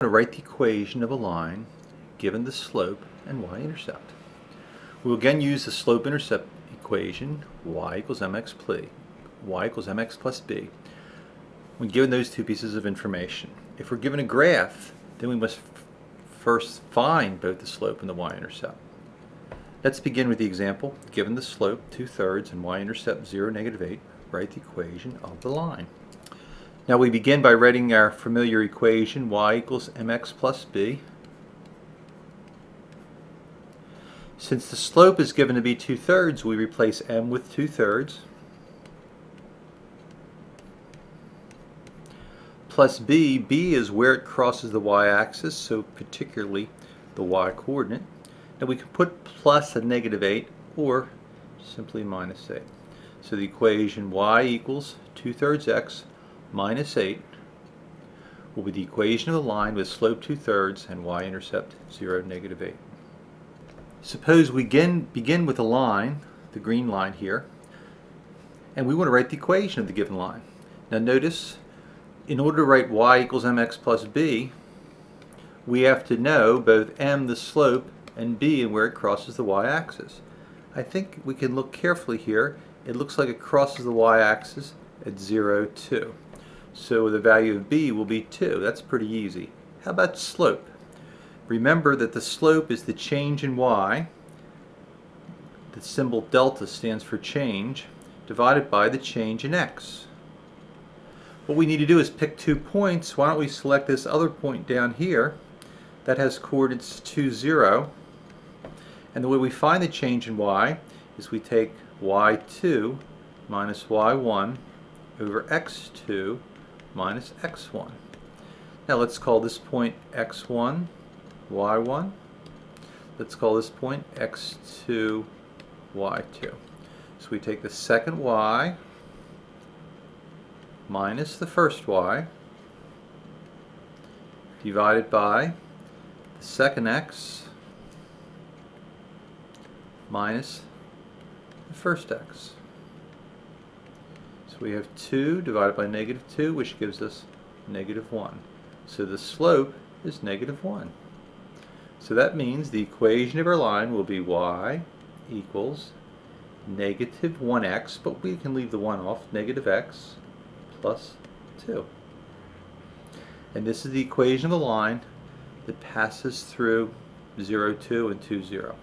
to write the equation of a line given the slope and y-intercept. We will again use the slope-intercept equation y equals mx plus y equals mx plus b when given those two pieces of information. If we're given a graph, then we must first find both the slope and the y-intercept. Let's begin with the example. Given the slope 2 thirds and y-intercept 0, negative 8, write the equation of the line. Now we begin by writing our familiar equation y equals mx plus b. Since the slope is given to be 2 thirds, we replace m with 2 thirds. Plus b, b is where it crosses the y-axis, so particularly the y-coordinate. Now we can put plus a negative 8 or simply minus 8. So the equation y equals 2 thirds x minus 8 will be the equation of the line with slope 2 thirds and y-intercept 0, negative 8. Suppose we begin, begin with a line, the green line here, and we want to write the equation of the given line. Now notice, in order to write y equals mx plus b, we have to know both m, the slope, and b, and where it crosses the y-axis. I think we can look carefully here. It looks like it crosses the y-axis at 0, 2. So the value of b will be 2. That's pretty easy. How about slope? Remember that the slope is the change in y. The symbol delta stands for change, divided by the change in x. What we need to do is pick two points. Why don't we select this other point down here that has coordinates 2, 0. And the way we find the change in y is we take y2 minus y1 over x2 minus x1. Now let's call this point x1, y1. Let's call this point x2, y2. So we take the second y minus the first y divided by the second x minus the first x. So we have 2 divided by negative 2, which gives us negative 1. So the slope is negative 1. So that means the equation of our line will be y equals negative 1x, but we can leave the 1 off, negative x plus 2. And this is the equation of the line that passes through 0, 2 and 2, 0.